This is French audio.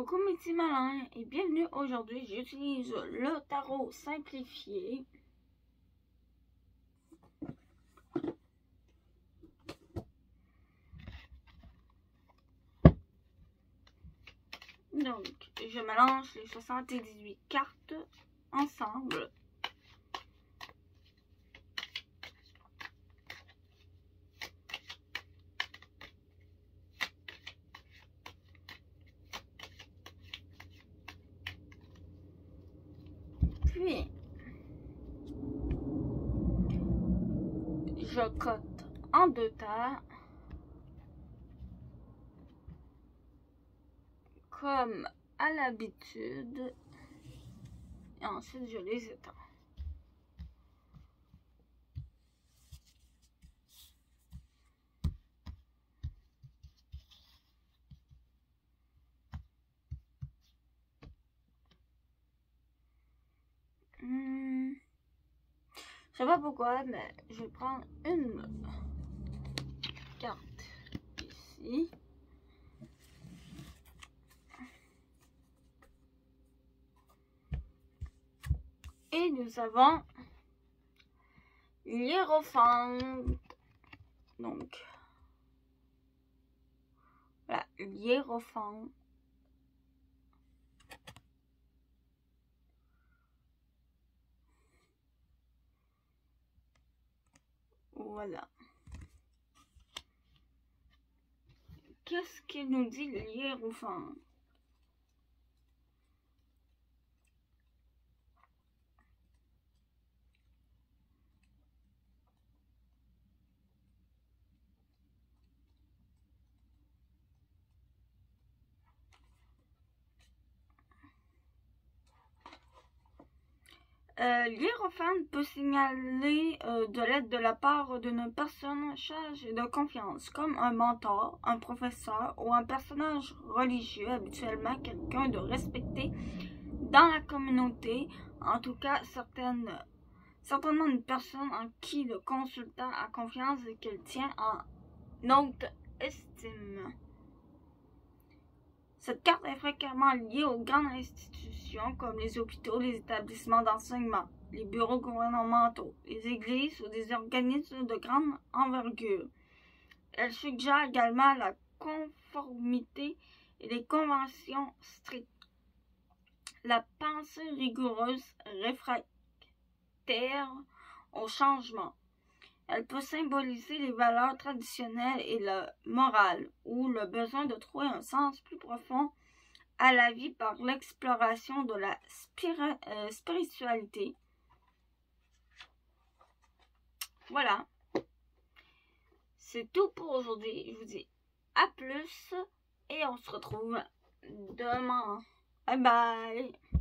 Coucou mes petits malins et bienvenue aujourd'hui. J'utilise le tarot simplifié. Donc, je mélange les 78 cartes ensemble. Puis, je cote en deux tas. Comme à l'habitude. Et ensuite, je les étends. Hmm. Je sais pas pourquoi, mais je vais prendre une carte ici. Et nous avons l'hiérophante. Donc, voilà, l'hiérophante. Voilà. Qu'est-ce qu'il nous dit le hiérophante Euh, L'hiérophante peut signaler euh, de l'aide de la part d'une personne chargée de confiance, comme un mentor, un professeur ou un personnage religieux, habituellement quelqu'un de respecté dans la communauté, en tout cas certainement une personne en qui le consultant a confiance et qu'il tient en haute estime. Cette carte est fréquemment liée aux grandes institutions comme les hôpitaux, les établissements d'enseignement, les bureaux gouvernementaux, les églises ou des organismes de grande envergure. Elle suggère également la conformité et les conventions strictes. La pensée rigoureuse réfractaire au changement. Elle peut symboliser les valeurs traditionnelles et le moral, ou le besoin de trouver un sens plus profond à la vie par l'exploration de la euh, spiritualité. Voilà. C'est tout pour aujourd'hui. Je vous dis à plus et on se retrouve demain. Bye bye.